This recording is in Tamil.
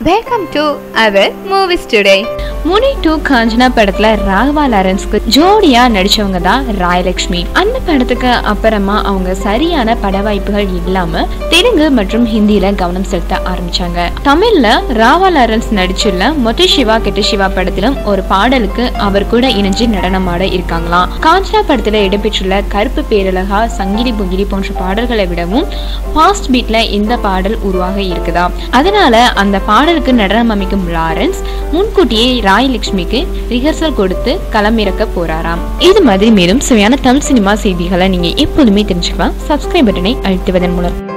Welcome to our movies today Muni two Kanchana படத்துல ராகவா லாரன்ஸ்க்கு ஜோடியா நடிச்சவங்க தான் ராயலட்சுமி அந்த படத்துக்கு அப்புறமா அவங்க சரியான பட வாய்ப்புகள் இல்லாம தெலுங்கு மற்றும் ஹிந்தியில கவனம் செலுத்த ஆரம்பிச்சாங்க. தமிழ்ல ராவா லாரன்ஸ் நடிச்சுள்ள மொத்த சிவா கெட்ட சிவா படத்திலும் ஒரு பாடலுக்கு அவர் கூட இணைஞ்சு நடனமாட இருக்காங்களாம். காஞ்சனா படத்துல இடம்பெற்றுள்ள கருப்பு பேரழகா சங்கிலி புங்கிலி போன்ற பாடல்களை விடவும் ஃபாஸ்ட் பீட்ல இந்த பாடல் உருவாக இருக்குதா அதனால அந்த பாடலுக்கு நடனம் அமைக்கும் லாரன்ஸ் முன்கூட்டியே லக்ஷ்மிக்கு ரிஹர்சல் கொடுத்து களமிறக்க போறாராம். இது மாதிரி மேலும் சுவையான தமிழ் சினிமா செய்திகளை நீங்க எப்போதுமே தெரிஞ்சுக்கலாம். சப்ஸ்கிரைப் பட்டனை அழுத்துவதன் மூலம்.